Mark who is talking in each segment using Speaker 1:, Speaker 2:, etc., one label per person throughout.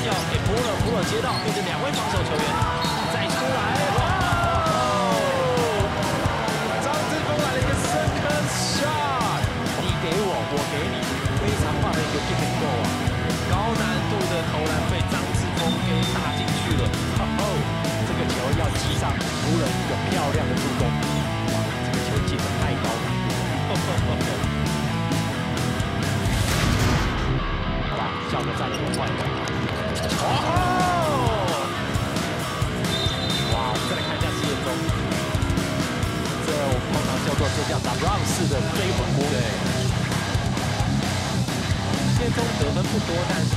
Speaker 1: 接到，对着两位防守球员再出来，哇！
Speaker 2: 张志峰来了一个深坑 shot，
Speaker 1: 你给我，我给你，非常棒的一个 pick and roll 啊！高难度的投篮被张志峰给打进去了，哦，
Speaker 2: 这个球要击上湖人一个漂亮的助攻，哇，这个球进的太高难度了，哇，效果战挺快的，打 run 式的追魂波，
Speaker 1: 对，谢中得分不多，但是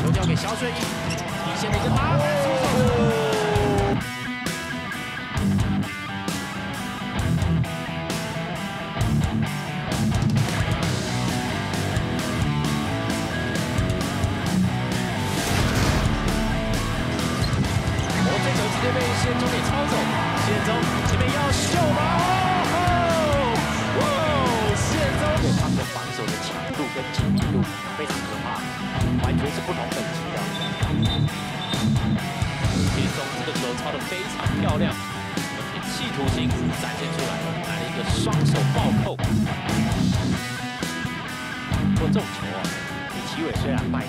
Speaker 1: 球交给小水，底线的一个大胆出手。哦，这球直接被谢宗给抄走，谢宗前面要秀这个球抄的非常漂亮，企图心展现出来，来了一个双手暴扣。
Speaker 2: 不过这种球啊，李奇伟虽然慢，